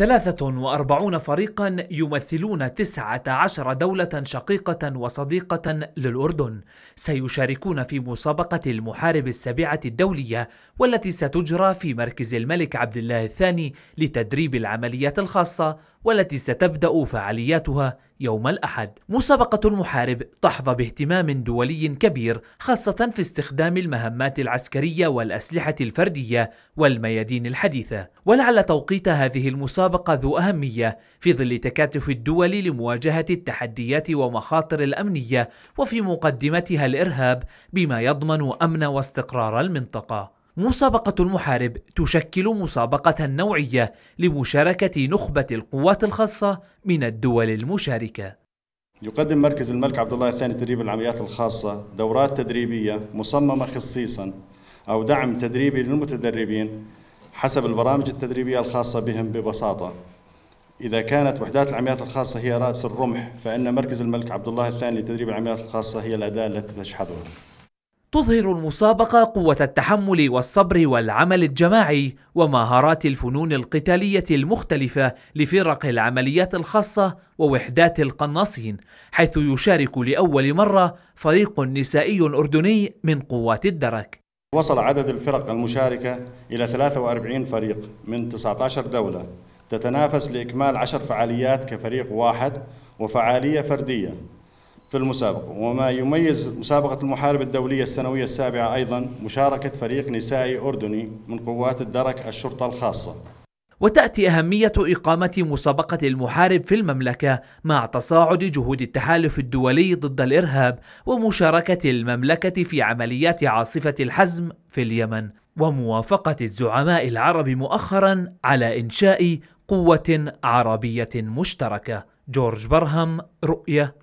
43 فريقا يمثلون 19 دولة شقيقة وصديقة للأردن. سيشاركون في مسابقة المحارب السابعة الدولية والتي ستجرى في مركز الملك عبد الله الثاني لتدريب العمليات الخاصة والتي ستبدأ فعالياتها يوم الأحد. مسابقة المحارب تحظى باهتمام دولي كبير خاصة في استخدام المهمات العسكرية والأسلحة الفردية والميادين الحديثة، ولعل توقيت هذه المسابقة ذو أهمية في ظل تكاتف الدول لمواجهة التحديات ومخاطر الأمنية وفي مقدمتها الإرهاب بما يضمن أمن واستقرار المنطقة. مسابقة المحارب تشكل مسابقة نوعية لمشاركة نخبة القوات الخاصة من الدول المشاركة. يقدم مركز الملك عبد الله الثاني تدريب العمليات الخاصة دورات تدريبية مصممة خصيصا أو دعم تدريبي للمتدربين حسب البرامج التدريبية الخاصة بهم ببساطة. إذا كانت وحدات العمليات الخاصة هي رأس الرمح فإن مركز الملك عبد الله الثاني لتدريب العمليات الخاصة هي الأداة التي تشحذها. تظهر المسابقة قوة التحمل والصبر والعمل الجماعي ومهارات الفنون القتالية المختلفة لفرق العمليات الخاصة ووحدات القناصين حيث يشارك لأول مرة فريق نسائي أردني من قوات الدرك. وصل عدد الفرق المشاركة إلى 43 فريق من 19 دولة تتنافس لإكمال 10 فعاليات كفريق واحد وفعالية فردية. في المسابقة. وما يميز مسابقة المحارب الدولية السنوية السابعة أيضا مشاركة فريق نسائي أردني من قوات الدرك الشرطة الخاصة. وتأتي أهمية إقامة مسابقة المحارب في المملكة مع تصاعد جهود التحالف الدولي ضد الإرهاب ومشاركة المملكة في عمليات عاصفة الحزم في اليمن وموافقة الزعماء العرب مؤخرا على إنشاء قوة عربية مشتركة. جورج برهم رؤية